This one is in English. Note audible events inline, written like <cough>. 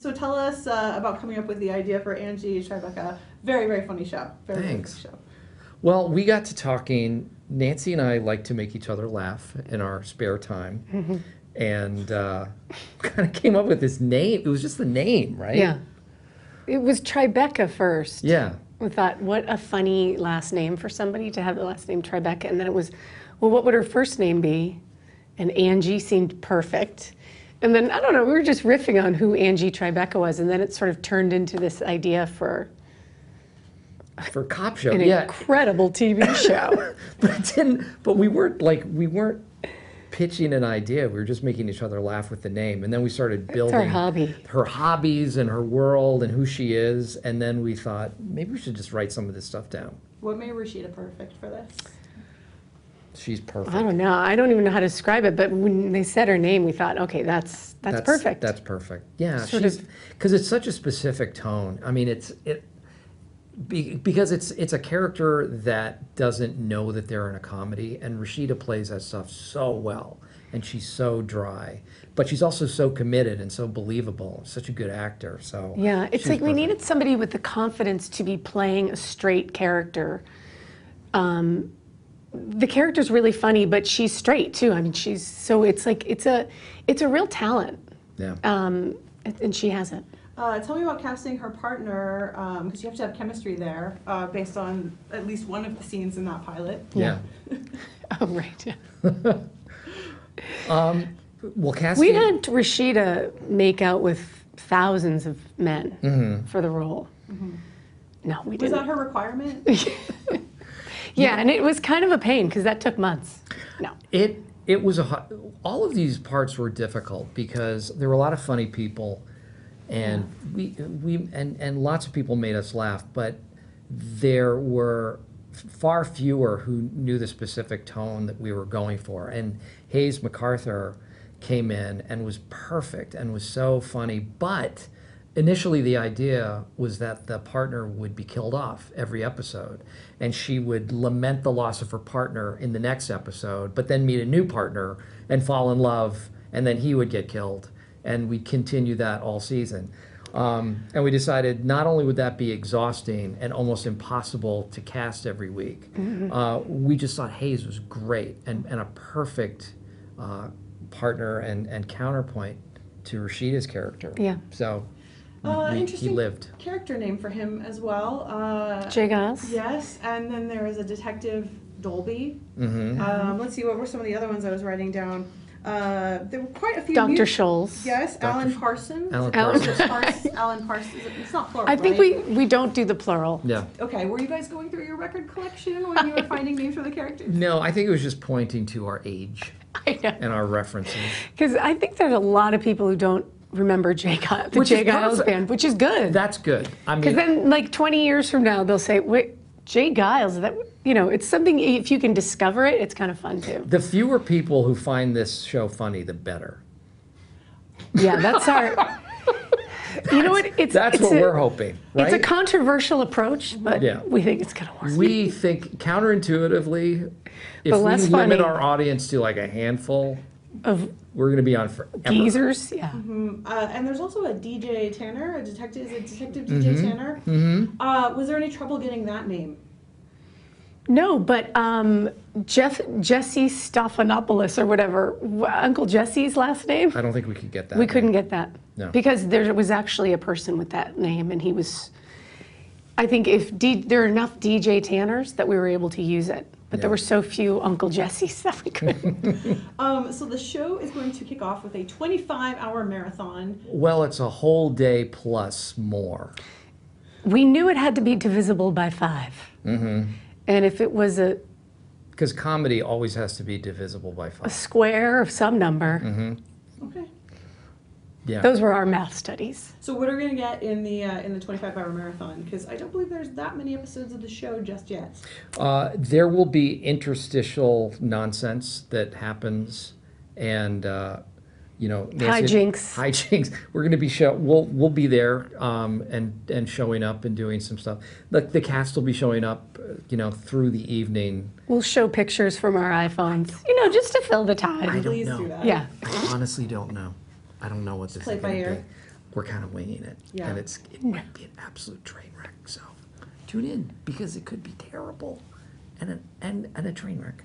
So tell us uh, about coming up with the idea for Angie Tribeca. Very, very funny show. Very, Thanks. very funny show. Well, we got to talking. Nancy and I like to make each other laugh in our spare time. And uh, <laughs> kind of came up with this name. It was just the name, right? Yeah. It was Tribeca first. Yeah. We thought, what a funny last name for somebody to have the last name Tribeca. And then it was, well, what would her first name be? And Angie seemed perfect. And then, I don't know, we were just riffing on who Angie Tribeca was. And then it sort of turned into this idea for For cop show. an yeah. incredible TV <laughs> show. But it didn't. But we weren't like we weren't pitching an idea. We were just making each other laugh with the name, and then we started building our hobby. her hobbies and her world and who she is. And then we thought maybe we should just write some of this stuff down. What made Rashida perfect for this? She's perfect. I don't know. I don't even know how to describe it. But when they said her name, we thought, okay, that's that's, perfect. That's perfect. Yeah, Sort she's because it's such a specific tone. I mean, it's it be, because it's it's a character that doesn't know that they're in a comedy, and Rashida plays that stuff so well, and she's so dry, but she's also so committed and so believable. Such a good actor. So Yeah, it's like we needed somebody with the confidence to be playing a straight character. Um, the character's really funny, but she's straight too. I mean, she's so it's like it's a it's a real talent, Yeah. um, and and she has it. Uh, tell me about casting her partner, because you have to have chemistry there, uh, based on at least one of the scenes in that pilot. yeah. <laughs> Oh right. Yeah. <laughs> Um, well, casting. We had Rashida make out with thousands of men Mm-hmm. for the role. No, we Was didn't. that her requirement? <laughs> yeah, and it was kind of a pain because that took months. No. It it was a hu- all of these parts were difficult because there were a lot of funny people, and we we and and lots of people made us laugh, but there were far fewer who knew the specific tone that we were going for. And Hayes MacArthur came in and was perfect and was so funny, but initially the idea was that the partner would be killed off every episode and she would lament the loss of her partner in the next episode but then meet a new partner and fall in love and then he would get killed and we'd continue that all season. Um, and we decided not only would that be exhausting and almost impossible to cast every week uh, we just thought hayes was great and, and a perfect uh, partner and, and counterpoint to rashida's character. Yeah. so Uh, we- he interesting lived. character name for him as well. Uh, Jay Geils. Yes, and then there is a detective Dolby. Mm-hmm. Um, let's see, what were some of the other ones I was writing down? Uh, there were quite a few. Dr. mu- Scholls. Yes, Dr. Alan Sch- Parsons. Alan Alan- Parsons. Alan Parsons. It's not plural. I think right? we, we don't do the plural. Yeah. Okay, were you guys going through your record collection when you were finding names for the characters? No, I think it was just pointing to our age <laughs> I know. and our references. <laughs> Because I think there's a lot of people who don't remember Jay Geils, the Which Jay is Geils band, which is good. That's good. I mean, Because then, like 20 years from now, they'll say, "Wait, Jay Geils." That you know, it's something. If you can discover it, it's kind of fun too. the fewer people who find this show funny, the better. Yeah, that's our. <laughs> you know what? It's That's it's what a, we're hoping, right? It's a controversial approach, but Yeah. we think it's gonna work. we think counterintuitively, if we limit funny. our audience to like a handful, of we're going to be on forever. geezers, yeah. Uh, and there's also a DJ Tanner, a detective, is it Detective Mm-hmm. DJ Tanner? Mm-hmm. Uh, was there any trouble getting that name? No, but um, Jeff Jesse Stephanopoulos or whatever, Uncle Jesse's last name. I don't think we could get that. We name. couldn't get that No. because there was actually a person with that name, and he was. I think if D, there are enough DJ Tanners that we were able to use it, but Yeah. there were so few Uncle Jesse's <laughs> that we couldn't. <laughs> Um, so the show is going to kick off with a 25-hour marathon. Well, it's a whole day plus more. we knew it had to be divisible by 5 Mm-hmm. and if it was a, Because comedy always has to be divisible by five. a square of some number, Mm-hmm. Okay. Yeah. those were our math studies. So what are we gonna get in the uh, in the 25-hour marathon? Because I don't believe there's that many episodes of the show just yet. Uh, there will be interstitial nonsense that happens, and uh, you know, Hijinks. Hijinks. We're going to be show. We'll we'll be there um, and and showing up and doing some stuff. The, the cast will be showing up, uh, you know, through the evening. We'll show pictures from our iPhones, you know, just to fill the time. I time. don't Please know. do that. Yeah. I honestly don't know. I don't know what this Play is it by going to ear. be. we're kind of winging it, Yeah. and it's it might be an absolute train wreck. So tune in because it could be terrible, and a, and and a train wreck.